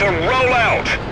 to roll out.